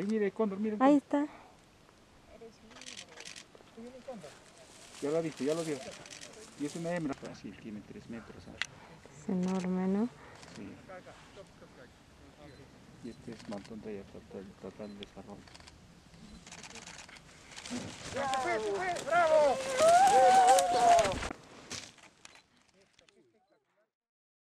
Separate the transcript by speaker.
Speaker 1: Ahí mire el cóndor, mire. el
Speaker 2: Ahí
Speaker 1: cóndor.
Speaker 2: está.
Speaker 1: Ya lo ha visto, ya lo vio. Y es una hembra. Ah, Así, tiene tres metros. ¿ah?
Speaker 2: Es enorme, ¿no?
Speaker 1: Sí. Y este es montón de total, total desarrollo.
Speaker 3: ¡Bravo!